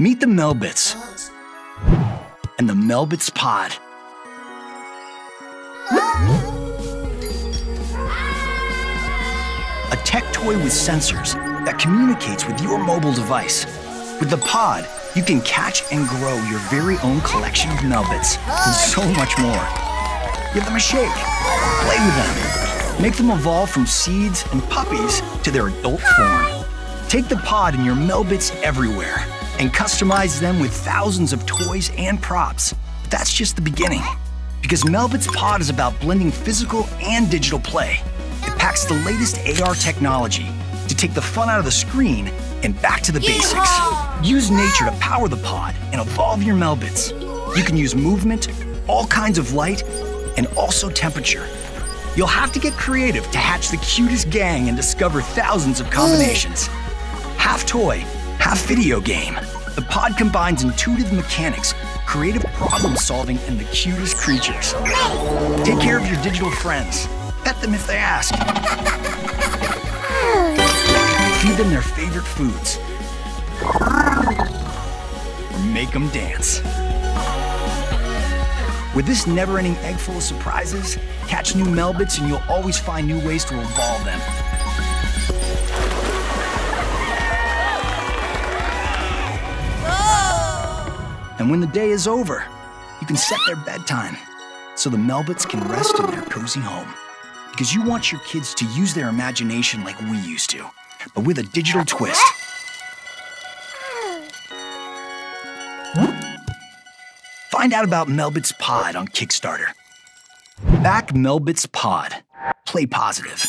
Meet the Melbits and the Melbits Pod. A tech toy with sensors that communicates with your mobile device. With the pod, you can catch and grow your very own collection of Melbits and so much more. Give them a shake, play with them, make them evolve from seeds and puppies to their adult form. Take the pod and your Melbits everywhere and customize them with thousands of toys and props. But that's just the beginning. Because Melbits Pod is about blending physical and digital play. It packs the latest AR technology to take the fun out of the screen and back to the basics. Use nature to power the pod and evolve your Melbits. You can use movement, all kinds of light, and also temperature. You'll have to get creative to hatch the cutest gang and discover thousands of combinations. Half toy, half video game. The pod combines intuitive mechanics, creative problem solving, and the cutest creatures. Take care of your digital friends. Pet them if they ask. Feed them their favorite foods. Or make them dance. With this never ending egg full of surprises, catch new Melbits and you'll always find new ways to evolve them. And when the day is over, you can set their bedtime so the Melbits can rest in their cozy home. Because you want your kids to use their imagination like we used to, but with a digital twist. Find out about Melbits Pod on Kickstarter. Back Melbits Pod. Play positive.